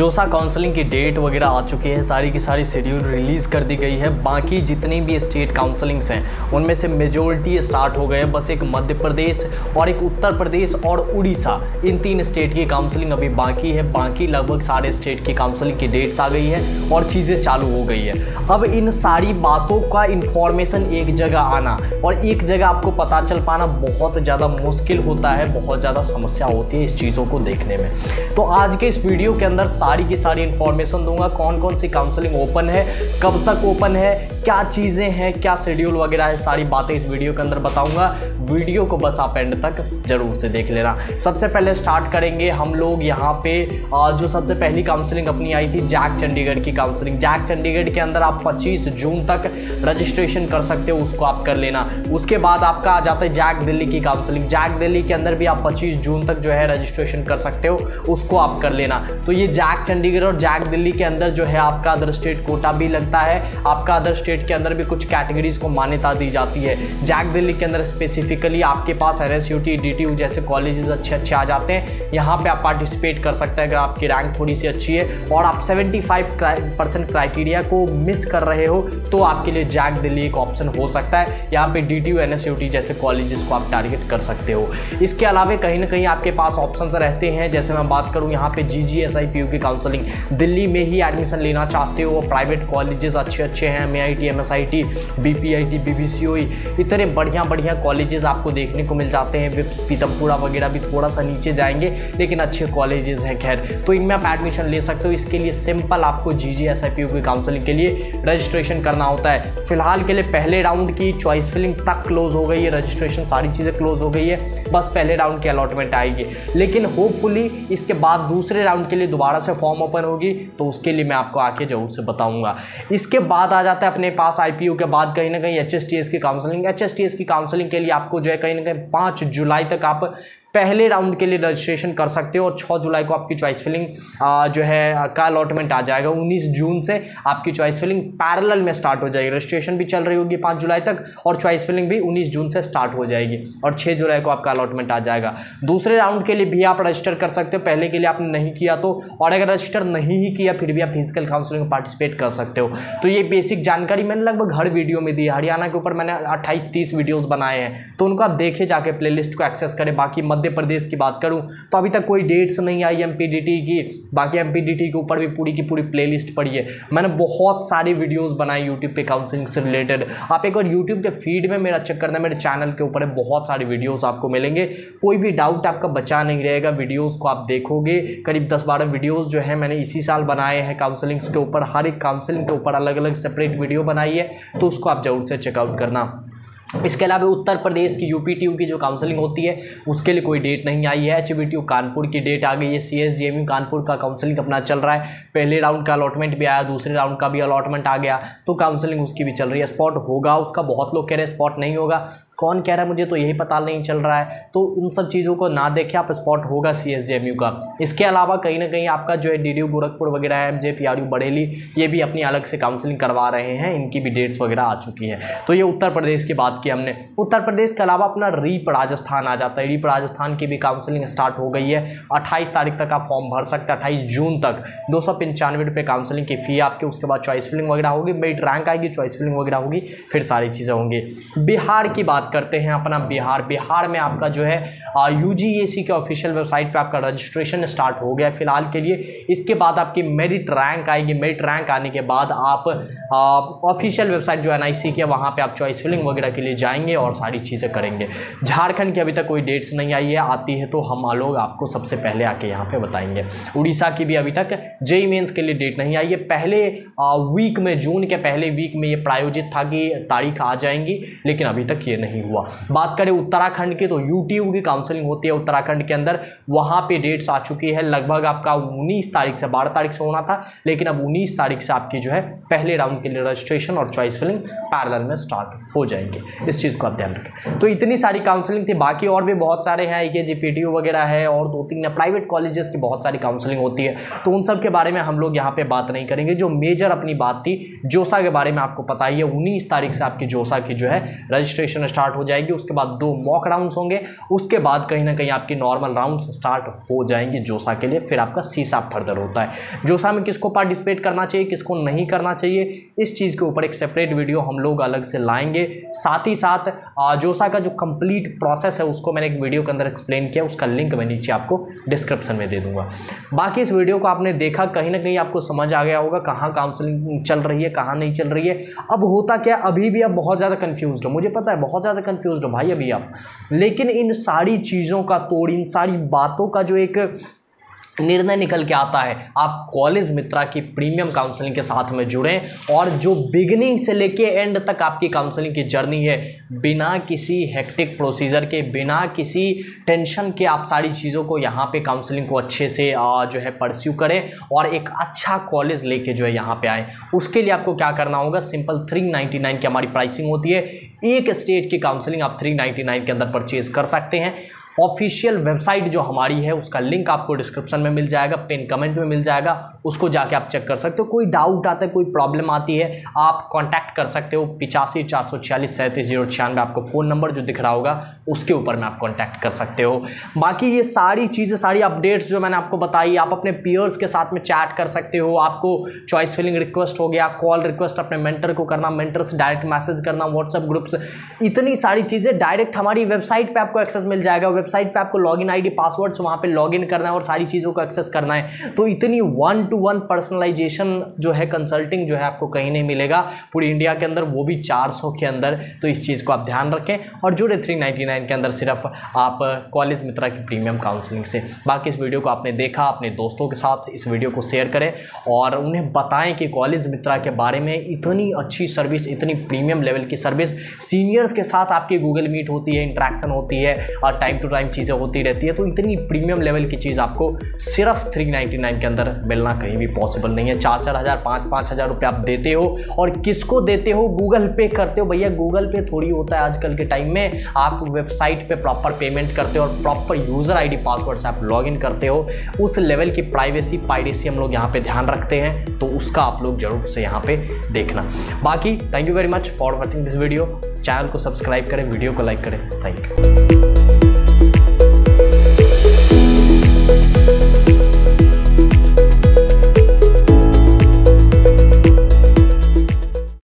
जोसा काउंसलिंग की डेट वगैरह आ चुकी है। सारी की सारी शेड्यूल रिलीज़ कर दी गई है। बाकी जितनी भी स्टेट काउंसलिंग्स हैं, उनमें से मेजोरिटी स्टार्ट हो गए बस एक मध्य प्रदेश और एक उत्तर प्रदेश और उड़ीसा, इन तीन स्टेट की काउंसलिंग अभी बाकी है। बाकी लगभग सारे स्टेट की काउंसलिंग की डेट्स आ गई है और चीज़ें चालू हो गई है। अब इन सारी बातों का इन्फॉर्मेशन एक जगह आना और एक जगह आपको पता चल पाना बहुत ज़्यादा मुश्किल होता है, बहुत ज़्यादा समस्या होती है इस चीज़ों को देखने में। तो आज के इस वीडियो के अंदर सारी की सारी इन्फॉर्मेशन दूँगा। कौन कौन सी काउंसलिंग ओपन है, कब तक ओपन है, क्या चीज़ें हैं, क्या शेड्यूल वगैरह है, सारी बातें इस वीडियो के अंदर बताऊँगा। वीडियो को बस आप एंड तक ज़रूर से देख लेना। सबसे पहले स्टार्ट करेंगे हम लोग यहाँ पे जो सबसे पहली काउंसलिंग अपनी आई थी जैक चंडीगढ़ की काउंसलिंग जैक चंडीगढ़ के अंदर आप 25 जून तक रजिस्ट्रेशन कर सकते हो, उसको आप कर लेना। उसके बाद आपका आ जाता है जैक दिल्ली की काउंसलिंग जैक दिल्ली के अंदर भी आप पच्चीस जून तक जो है रजिस्ट्रेशन कर सकते हो, उसको आप कर लेना। तो ये जैक चंडीगढ़ और जैक दिल्ली के अंदर जो है आपका अदर स्टेट कोटा भी लगता है। आपका अदर स्टेट के अंदर भी कुछ कैटेगरीज को मान्यता दी जाती है। जैक दिल्ली के अंदर स्पेसिफिकली आपके पास R S U T D T U जैसे कॉलेजेस अच्छे अच्छे आ जाते हैं। यहाँ पे आप पार्टिसिपेट कर सकते हैं अगर आपकी रैंक थोड़ी सी अच्छी है। और आप 75 परसेंट क्राइटेरिया को मिस कर रहे हो तो आपके लिए जैक दिल्ली एक ऑप्शन हो सकता है। यहाँ पे D T U N S U T जैसे कॉलेजेस को आप टारगेट कर सकते हो। इसके अलावा कहीं ना कहीं आपके पास ऑप्शन रहते हैं। जैसे मैं बात करूँ, यहाँ पे G G S I P U की काउंसलिंग दिल्ली में ही एडमिशन लेना चाहते हो प्राइवेट कॉलेजेस अच्छे अच्छे हैं M I T M S I T B P I T B B C O इतने बढ़िया बढ़िया कॉलेजेस आपको देखने को मिल जाते हैं। विप्स, पीतमपुरा वगैरह भी थोड़ा सा नीचे जाएँगे, लेकिन अच्छे कॉलेजेस हैं, खैर। तो इनमें आप एडमिशन ले सकते हो। इसके लिए सिंपल आपको G G S I P U की काउंसलिंग के लिए रजिस्ट्रेशन करना होता है। फ़िलहाल के लिए पहले राउंड की चॉइस फिलिंग तक क्लोज हो गई है। रजिस्ट्रेशन सारी चीज़ें क्लोज हो गई है। बस पहले राउंड की अलॉटमेंट आएगी। लेकिन होपफुली इसके बाद दूसरे राउंड के लिए दोबारा से फॉर्म ओपन होगी तो उसके लिए मैं आपको आके ज़रूर से बताऊँगा। इसके बाद आ जाता है अपने पास आईपीयू के बाद, कहीं ना कहीं एचएसटीएस की काउंसलिंग एचएसटीएस की काउंसलिंग के लिए आपको जो है कहीं ना कहीं पाँच जुलाई तक आप पहले राउंड के लिए रजिस्ट्रेशन कर सकते हो और 6 जुलाई को आपकी चॉइस फिलिंग जो है, का अलॉटमेंट आ जाएगा। 19 जून से आपकी चॉइस फिलिंग पैरेलल में स्टार्ट हो जाएगी। रजिस्ट्रेशन भी चल रही होगी 5 जुलाई तक और चॉइस फिलिंग भी 19 जून से स्टार्ट हो जाएगी और 6 जुलाई को आपका अलॉटमेंट आ जाएगा। दूसरे राउंड के लिए भी आप रजिस्टर कर सकते हो। पहले के लिए आपने नहीं किया तो और अगर रजिस्टर नहीं ही किया, फिर भी आप फ़िज़िकल काउंसिलिंग में पार्टिसिपेट कर सकते हो। तो ये बेसिक जानकारी मैंने लगभग हर वीडियो में दी हरियाणा के ऊपर मैंने अट्ठाईस तीस वीडियोज़ बनाए हैं। तो उनको आप देखे जाके प्ले को एक्सेस करें। बाकी मध्य प्रदेश की बात करूँ तो अभी तक कोई डेट्स नहीं आई एम की। बाकी एमपीडीटी के ऊपर भी पूरी की पूरी प्ले पड़ी है। मैंने बहुत सारी वीडियोज़ बनाई यूट्यूब पे काउंसिलिंग से रिलेटेड आप एक बार यूट्यूब के फ़ीड में मेरा चेक करना, मेरे चैनल के ऊपर बहुत सारी वीडियोज़ आपको मिलेंगे। कोई भी डाउट आपका बचा नहीं रहेगा। वीडियोज़ को आप देखोगे। करीब दस बारह वीडियोज़ जो है मैंने इसी साल बनाए हैं काउंसलिंग्स के ऊपर। हर एक काउंसलिंग के ऊपर अलग अलग सेपरेट वीडियो बनाई है तो उसको आप ज़रूर से चेकआउट करना। इसके अलावा उत्तर प्रदेश की टी की जो काउंसलिंग होती है, उसके लिए कोई डेट नहीं आई है। एच कानपुर की डेट आ गई है। सी एस कानपुर का काउंसलिंग अपना चल रहा है। पहले राउंड का अलॉटमेंट भी आया, दूसरे राउंड का भी अलॉटमेंट आ गया। तो काउंसलिंग उसकी भी चल रही है। स्पॉट होगा उसका, बहुत लोग कह रहे हैं स्पॉट नहीं होगा। कौन कह रहा है, मुझे तो यही पता नहीं चल रहा है। तो उन सब चीज़ों को ना देखें आप स्पॉट होगा सी एस का। इसके अलावा कहीं ना कहीं आपका जो है डी गोरखपुर वगैरह M J P R U Bareilly ये भी अपनी अलग से काउंसलिंग करवा रहे हैं। इनकी भी डेट्स वगैरह आ चुकी है। तो ये उत्तर प्रदेश की बात की हमने। उत्तर उत्तर प्रदेश के अलावा अपना रीप राजस्थान आ जाता है। रीप राजस्थान की भी काउंसलिंग स्टार्ट हो गई है। अट्ठाईस तारीख तक आप फॉर्म भर सकते हैं। अट्ठाईस जून तक दो सौ पंचानवे रुपये काउंसलिंग की फ़ी आपके, उसके बाद चॉइस फिलिंग वगैरह होगी। मेरिट रैंक आएगी चॉइस फिलिंग वगैरह होगी, फिर सारी चीज़ें होंगी। बिहार की बात करते हैं अपना बिहार। बिहार में आपका जो है यू के ऑफिशियल वेबसाइट पर आपका रजिस्ट्रेशन स्टार्ट हो गया फ़िलहाल के लिए। इसके बाद आपकी मेरिट रैंक आएगी। मेरिट रैंक आने के बाद आप ऑफिशियल वेबसाइट जो एन आई की वहाँ पर आप चॉइस फिलिंग वगैरह के लिए जाएँगे और सारी चीज़ें करेंगे। झारखंड की अभी तक कोई डेट्स नहीं आई है, आती है तो हम लोग आपको सबसे पहले आके यहाँ पे बताएँगे। उड़ीसा की भी अभी तक जेई मेन्स के लिए डेट नहीं आई है। पहले वीक में, जून के पहले वीक में ये प्रायोजित था कि तारीख आ जाएँगी, लेकिन अभी तक ये नहीं हुआ। बात करें उत्तराखंड की तो यूटीयू की काउंसलिंग होती है उत्तराखंड के अंदर। वहाँ पर डेट्स आ चुकी है। लगभग आपका उन्नीस तारीख से बारह तारीख से होना था, लेकिन अब उन्नीस तारीख से आपकी जो है पहले राउंड के लिए रजिस्ट्रेशन और चॉइस फिलिंग पैरल में स्टार्ट हो जाएँगे। इस चीज़ को आप ध्यान रखें। तो इतनी सारी काउंसलिंग थी, बाकी और भी बहुत सारे हैं के जी पी वगैरह है, और दो तीन प्राइवेट कॉलेजेस की बहुत सारी काउंसलिंग होती है। तो उन सब के बारे में हम लोग यहाँ पे बात नहीं करेंगे। जो मेजर अपनी बात थी, जोसा के बारे में आपको पता ही है। उन्नीस तारीख से आपकी जोसा की जो है रजिस्ट्रेशन स्टार्ट स्टार्ट हो जाएगी, उसके बाद दो मॉक राउंड्स होंगे, उसके बाद कहीं ना कहीं आपकी नॉर्मल राउंड स्टार्ट हो जाएँगे जोसा के लिए, फिर आपका सीसा फर्दर होता है। जोसा में किसको पार्टिसिपेट करना चाहिए, किसको नहीं करना चाहिए, इस चीज़ के ऊपर एक सेपरेट वीडियो हम लोग अलग से लाएँगे। साथ ही साथ जोसा का जो कंप्लीट प्रोसेस है, उसको मैंने एक वीडियो के अंदर एक्सप्लेन किया, उसका लिंक मैं नीचे आपको डिस्क्रिप्शन में दे दूँगा। बाकी इस वीडियो को आपने देखा, कहीं ना कहीं आपको समझ आ गया होगा कहाँ काउंसलिंग चल रही है, कहाँ नहीं चल रही है। अब होता क्या, अभी भी आप बहुत ज़्यादा कन्फ्यूज़ हो। मुझे पता है, बहुत ज़्यादा कन्फ्यूज़ हो, भाई अभी आप। लेकिन इन सारी चीज़ों का तोड़, इन सारी बातों का जो एक निर्णय निकल के आता है। आप कॉलेज मित्रा की प्रीमियम काउंसलिंग के साथ में जुड़ें और जो बिगनिंग से लेके एंड तक आपकी काउंसलिंग की जर्नी है, बिना किसी हेक्टिक प्रोसीजर के, बिना किसी टेंशन के आप सारी चीज़ों को यहाँ पे काउंसलिंग को अच्छे से जो है परस्यू करें और एक अच्छा कॉलेज लेके जो है यहाँ पे आए। उसके लिए आपको क्या करना होगा? सिंपल थ्री की हमारी प्राइसिंग होती है। एक स्टेट की काउंसलिंग आप थ्री के अंदर परचेज कर सकते हैं। ऑफिशियल वेबसाइट जो हमारी है, उसका लिंक आपको डिस्क्रिप्शन में मिल जाएगा, पिन कमेंट में मिल जाएगा, उसको जाके आप चेक कर सकते हो। कोई डाउट आता है, कोई प्रॉब्लम आती है, आप कांटेक्ट कर सकते हो। पिचासी चार सौ छियालीस सैंतीस ज़ीरो छियानवे आपको फ़ोन नंबर जो दिख रहा होगा, उसके ऊपर में आप कॉन्टैक्ट कर सकते हो। बाकी ये सारी चीज़ें, सारी अपडेट्स जो मैंने आपको बताई, आप अपने पियर्स के साथ में चैट कर सकते हो। आपको चॉइस फिलिंग रिक्वेस्ट हो गया कॉल रिक्वेस्ट अपने मेंटर को करना मेंटर से डायरेक्ट मैसेज करना व्हाट्सएप ग्रुप्स इतनी सारी चीज़ें डायरेक्ट हमारी वेबसाइट पर आपको एक्सेस मिल जाएगा। वेबसाइट पे आपको लॉगिन आईडी पासवर्ड वहाँ पे लॉगिन करना है और सारी चीज़ों को एक्सेस करना है। तो इतनी वन टू वन पर्सनलाइजेशन जो है कंसल्टिंग जो है आपको कहीं नहीं मिलेगा। पूरी इंडिया के अंदर, वो भी चार सौ के अंदर। तो इस चीज़ को आप ध्यान रखें और जुड़े थ्री के अंदर सिर्फ़ आप कॉलेज मित्रा की प्रीमियम काउंसलिंग से। बाकी इस वीडियो को आपने देखा, अपने दोस्तों के साथ इस वीडियो को शेयर करें और उन्हें बताएँ कि कॉलेज मित्रा के बारे में इतनी अच्छी सर्विस इतनी प्रीमियम लेवल की सर्विस सीनियर्स के साथ आपकी गूगल मीट होती है इंट्रैक्शन होती है और टाइम टू टाइम चीज़ें होती रहती है तो इतनी प्रीमियम लेवल की चीज़ आपको सिर्फ़ थ्री के अंदर मिलना कहीं भी पॉसिबल नहीं है। चार चार हज़ार, पाँच पाँच हज़ार रुपये आप देते हो और किसको देते हो? गूगल पे करते हो। भैया गूगल पे थोड़ी होता है आजकल के टाइम में। आप वेबसाइट पे प्रॉपर पेमेंट करते हो और प्रॉपर यूज़र आईडी पासवर्ड से आप लॉगिन करते हो। उस लेवल की प्राइवेसी पाइडेसी हम लोग यहाँ पे ध्यान रखते हैं तो उसका आप लोग ज़रूर से यहाँ पे देखना। बाकी thank you very much for watching this video channel को सब्सक्राइब करें वीडियो को लाइक करें। Thank you